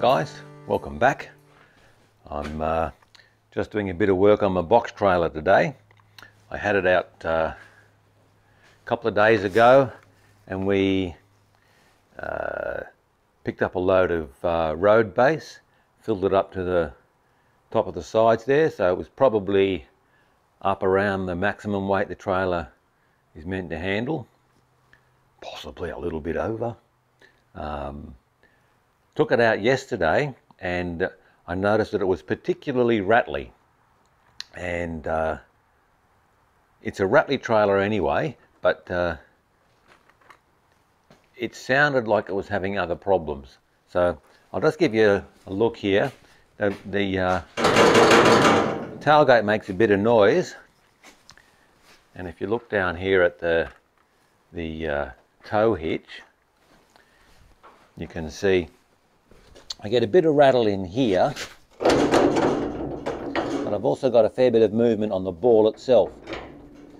Guys, welcome back. I'm uh, just doing a bit of work on my box trailer today. I had it out uh, a couple of days ago and we uh, picked up a load of uh, road base, filled it up to the top of the sides there, so it was probably up around the maximum weight the trailer is meant to handle, possibly a little bit over. Um, took it out yesterday and I noticed that it was particularly rattly. And uh, it's a rattly trailer anyway but uh, it sounded like it was having other problems. So I'll just give you a, look here. The, the uh, tailgate makes a bit of noise. And if you look down here at the the uh, tow hitch you can see I get a bit of rattle in here, but I've also got a fair bit of movement on the ball itself.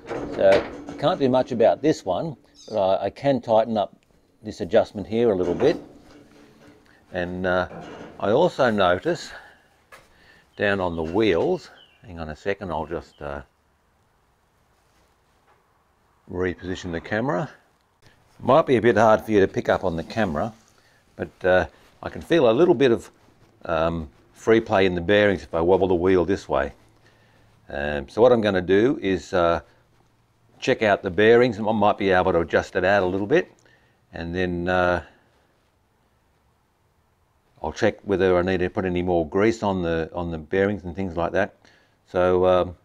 So I can't do much about this one, but I, I can tighten up this adjustment here a little bit. And uh, I also notice down on the wheels, hang on a second, I'll just uh, reposition the camera. Might be a bit hard for you to pick up on the camera, but uh, I can feel a little bit of um, free play in the bearings if I wobble the wheel this way. Um, so what I'm going to do is uh, check out the bearings and I might be able to adjust it out a little bit and then uh, I'll check whether I need to put any more grease on the on the bearings and things like that. So um,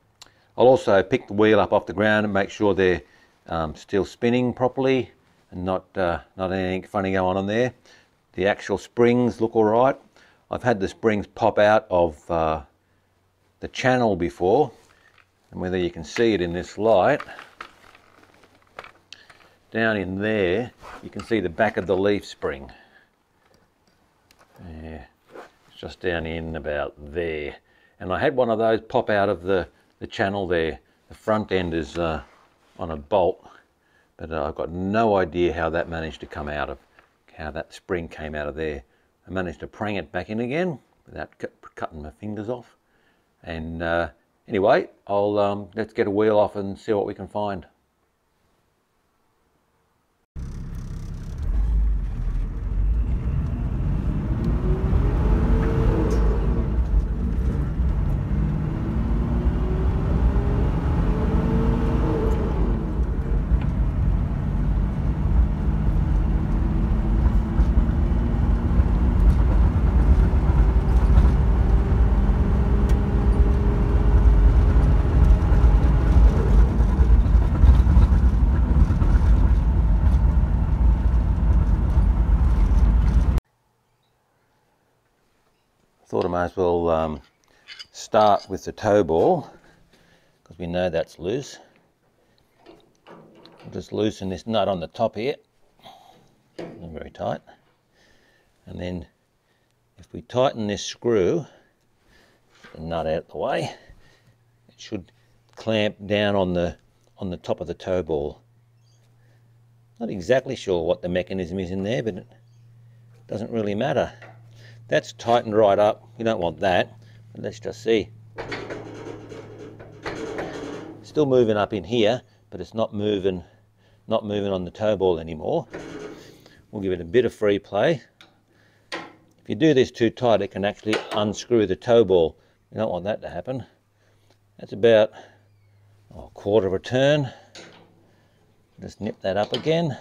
I'll also pick the wheel up off the ground and make sure they're um, still spinning properly and not uh, not anything funny going on there. The actual springs look all right. I've had the springs pop out of uh, the channel before, and whether you can see it in this light, down in there, you can see the back of the leaf spring. Yeah, it's just down in about there. And I had one of those pop out of the, the channel there. The front end is uh, on a bolt, but uh, I've got no idea how that managed to come out of how that spring came out of there. I managed to prang it back in again without cutting my fingers off. And uh, anyway, I'll um, let's get a wheel off and see what we can find. thought I might as well um, start with the tow ball because we know that's loose. I'll just loosen this nut on the top here, not very tight. And then if we tighten this screw, the nut out of the way, it should clamp down on the on the top of the tow ball. Not exactly sure what the mechanism is in there, but it doesn't really matter. That's tightened right up. You don't want that. But let's just see. Still moving up in here, but it's not moving, not moving on the tow ball anymore. We'll give it a bit of free play. If you do this too tight, it can actually unscrew the tow ball. You don't want that to happen. That's about oh, a quarter of a turn. Just nip that up again.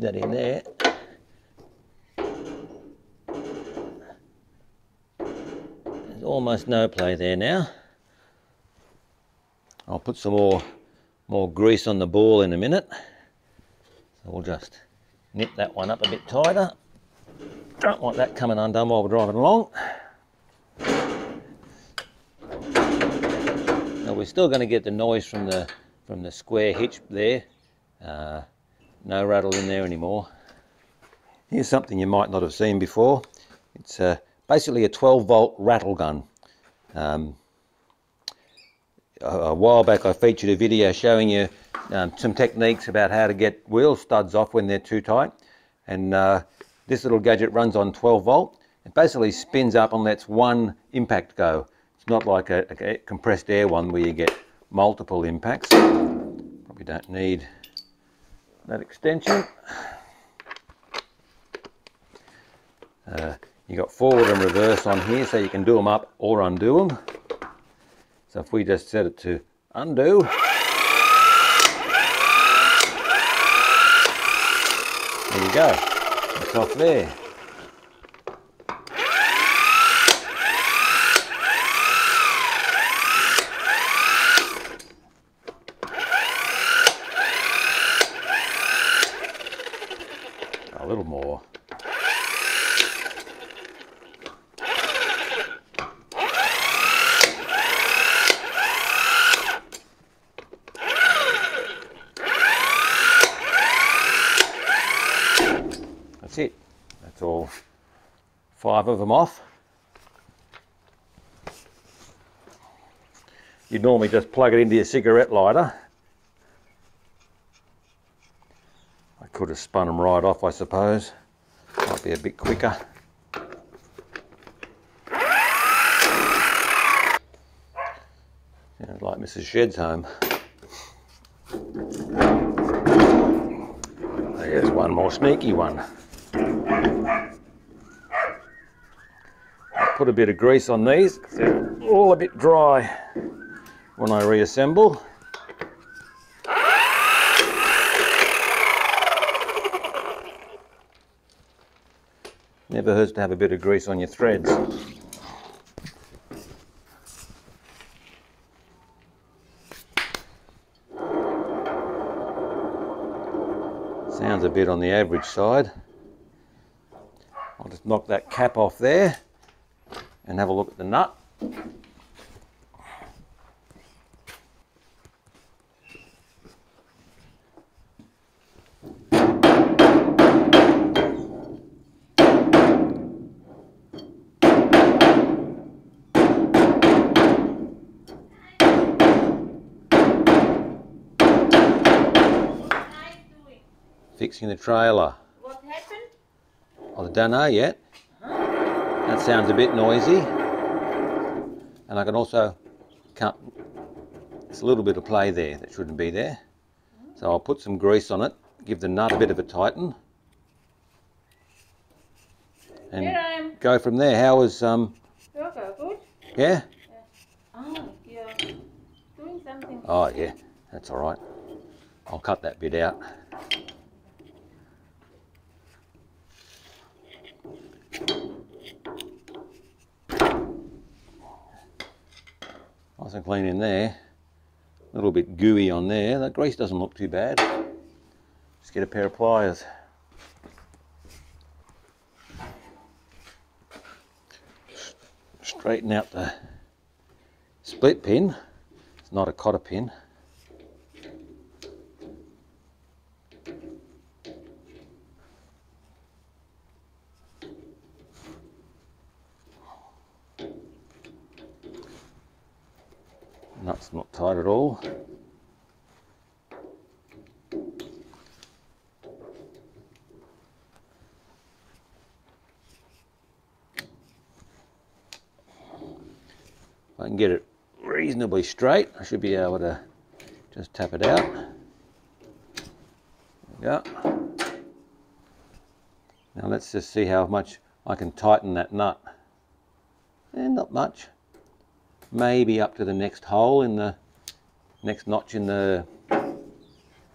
That in there. There's almost no play there now. I'll put some more more grease on the ball in a minute. So we'll just nip that one up a bit tighter. Don't want that coming undone while we're driving along. Now we're still going to get the noise from the from the square hitch there. Uh, no rattle in there anymore. Here's something you might not have seen before. It's uh, basically a 12 volt rattle gun. Um, a, while back I featured a video showing you um, some techniques about how to get wheel studs off when they're too tight. And uh, this little gadget runs on 12 volt. It basically spins up and lets one impact go. It's not like a, a compressed air one where you get multiple impacts. Probably don't need that extension. Uh, you got forward and reverse on here so you can do them up or undo them. So if we just set it to undo, there you go, it's off there. A little more. That's it. That's all five of them off. You'd normally just plug it into your cigarette lighter. I could have spun them right off, I suppose. Might be a bit quicker. Sounds like Mrs. Shed's home. There's one more sneaky one. Put a bit of grease on these. they're all a bit dry when I reassemble. Never hurts to have a bit of grease on your threads. Sounds a bit on the average side. I'll just knock that cap off there and have a look at the nut. Fixing the trailer. What happened? I don't know yet. That sounds a bit noisy. And I can also cut. There's a little bit of play there that shouldn't be there. So I'll put some grease on it, give the nut a bit of a tighten. And am. go from there. How was um Okay, good. yeah? Oh, you're doing something. Oh yeah, that's all right. I'll cut that bit out. Nice and clean in there. A little bit gooey on there. That grease doesn't look too bad. Just get a pair of pliers. Straighten out the split pin. It's not a cotter pin. Nut's not tight at all. If I can get it reasonably straight, I should be able to just tap it out. Go. Now let's just see how much I can tighten that nut. And not much. Maybe up to the next hole in the next notch in the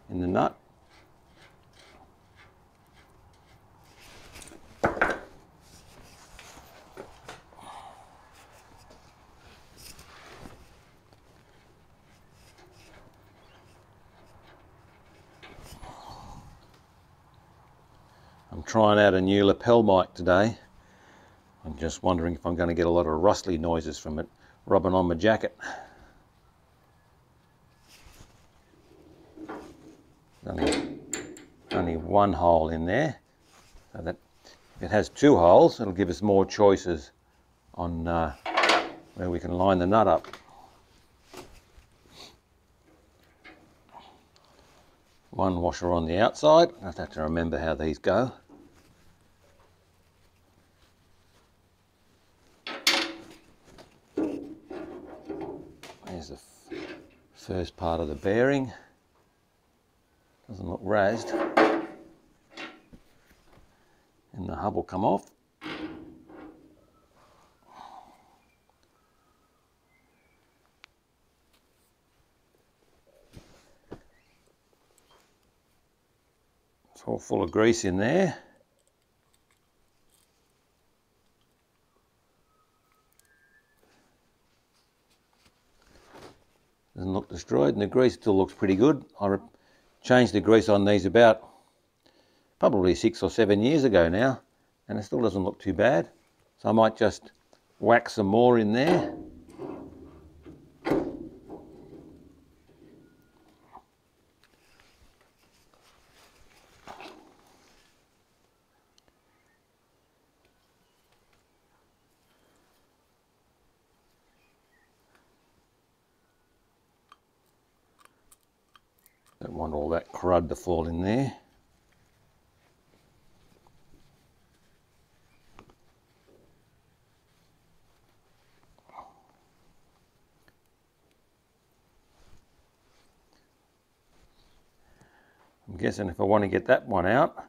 in the nut. I'm trying out a new lapel mic today. I'm just wondering if I'm going to get a lot of rustly noises from it rubbing on my jacket. Only, only one hole in there. So that if it has two holes, it'll give us more choices on uh, where we can line the nut up. One washer on the outside. I have to remember how these go. First part of the bearing. Doesn't look raised. And the hub will come off. It's all full of grease in there. Look destroyed and the grease still looks pretty good. I changed the grease on these about probably six or seven years ago now and it still doesn't look too bad. So I might just whack some more in there. Don't want all that crud to fall in there. I'm guessing if I want to get that one out,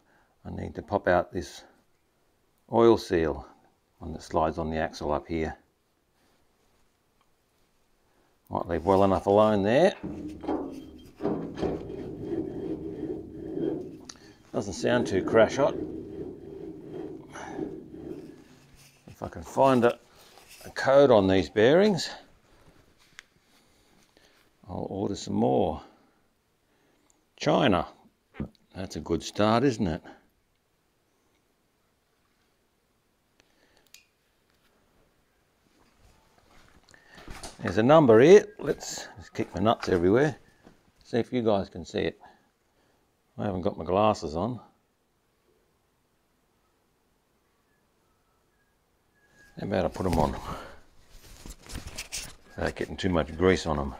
I need to pop out this oil seal one that slides on the axle up here. Might leave well enough alone there. Doesn't sound too crash hot. If I can find a, a code on these bearings, I'll order some more. China. That's a good start, isn't it? There's a number here. Let's, let's kick my nuts everywhere. See if you guys can see it. I haven't got my glasses on. How about I put them on? Without getting too much grease on them.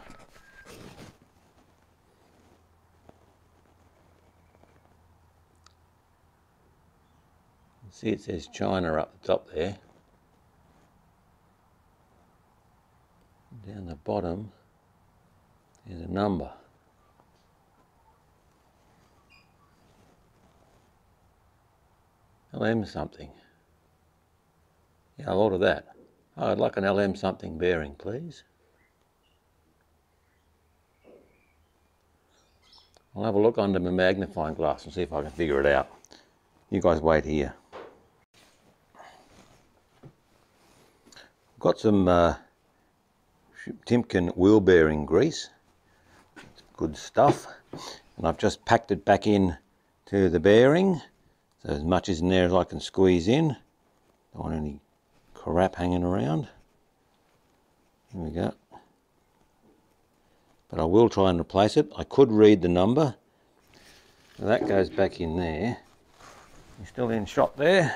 See it says China up the top there. Down the bottom is a number. LM something. Yeah, I'll order that. Oh, I'd like an LM something bearing, please. I'll have a look under my magnifying glass and see if I can figure it out. You guys wait here. Got some uh, Timken wheel bearing grease. It's good stuff. And I've just packed it back in to the bearing. So as much is in there as I can squeeze in. Don't want any crap hanging around. Here we go. But I will try and replace it. I could read the number. So that goes back in there. You're still in shot there.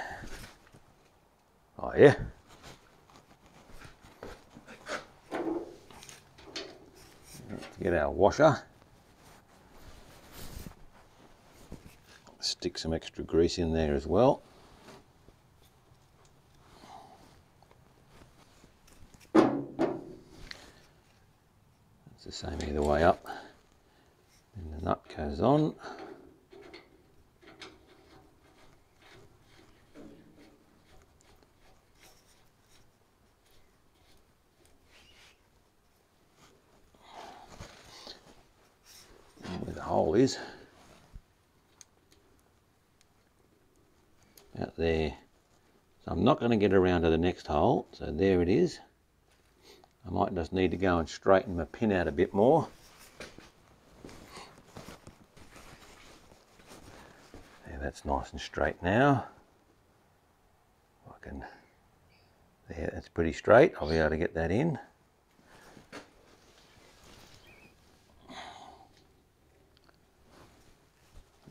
Oh yeah. Get our washer. Stick some extra grease in there as well. It's the same either way up. And the nut goes on. where the hole is. There. So I'm not going to get around to the next hole. So there it is. I might just need to go and straighten my pin out a bit more. There, that's nice and straight now. I can, there, that's pretty straight. I'll be able to get that in.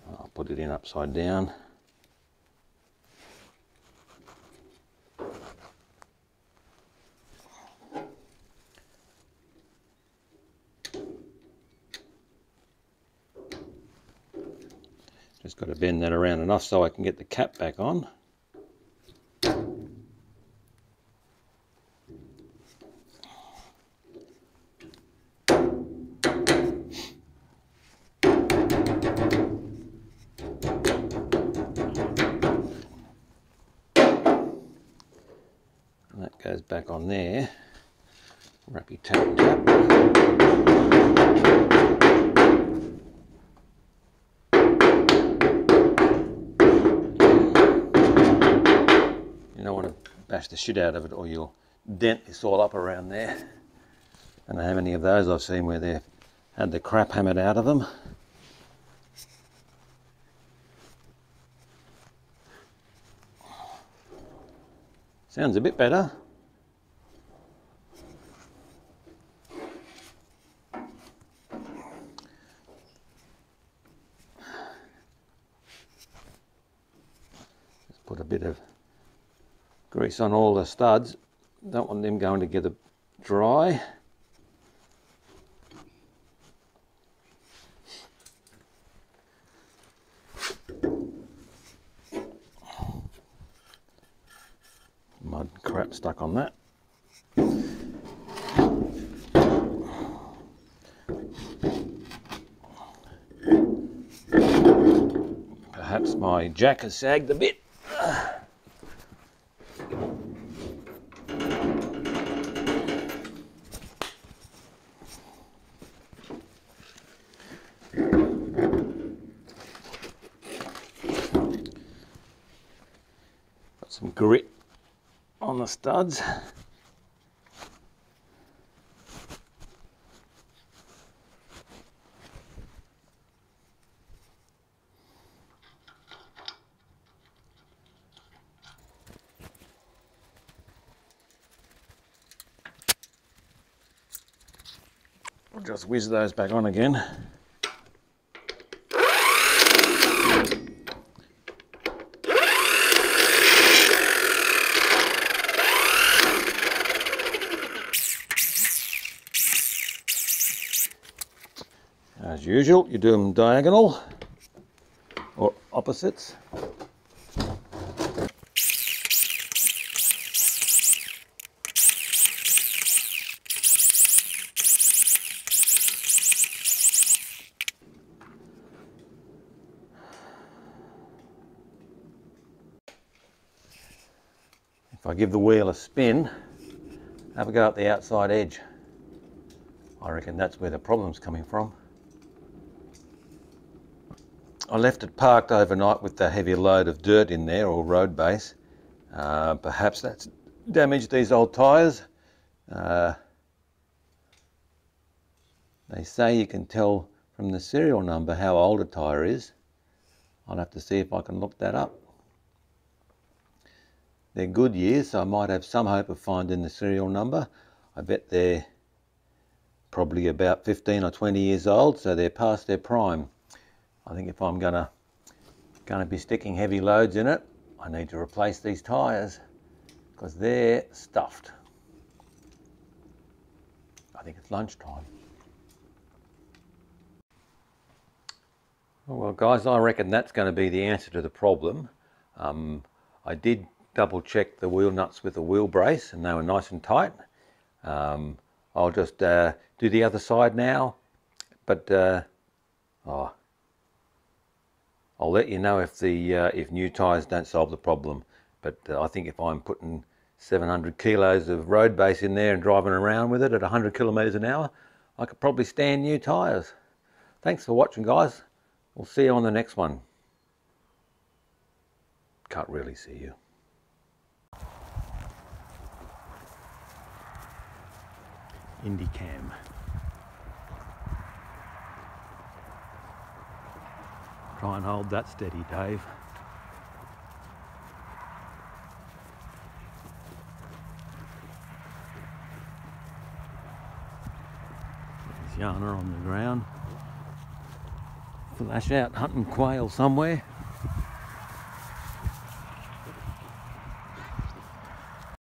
I'll put it in upside down. Just got to bend that around enough so I can get the cap back on. Bash the shit out of it or you'll dent this all up around there. Know how many of those I've seen where they've had the crap hammered out of them. Sounds a bit better. Just put a bit of grease on all the studs. Don't want them going together dry. Mud crap stuck on that. Perhaps my jack has sagged a bit. Some grit on the studs. I'll just whiz those back on again. Usual, you do them diagonal or opposites. If I give the wheel a spin, have a go at the outside edge. I reckon that's where the problem's coming from. I left it parked overnight with the heavy load of dirt in there or road base. Uh, perhaps that's damaged these old tyres. Uh, they say you can tell from the serial number how old a tyre is. I'll have to see if I can look that up. They're Goodyears, so I might have some hope of finding the serial number. I bet they're probably about 15 or 20 years old, so they're past their prime. I think if I'm gonna gonna be sticking heavy loads in it, I need to replace these tyres because they're stuffed. I think it's lunchtime. Well, guys, I reckon that's going to be the answer to the problem. Um, I did double check the wheel nuts with the wheel brace and they were nice and tight. Um, I'll just uh, do the other side now, but uh, oh, I'll let you know if the uh, if new tyres don't solve the problem. But uh, I think if I'm putting 700 kilos of road base in there and driving around with it at 100 kilometres an hour, I could probably stand new tyres. Thanks for watching, guys. We'll see you on the next one. Can't really see you. Indycam. Try and hold that steady, Dave. There's Yana on the ground. Flash out hunting quail somewhere.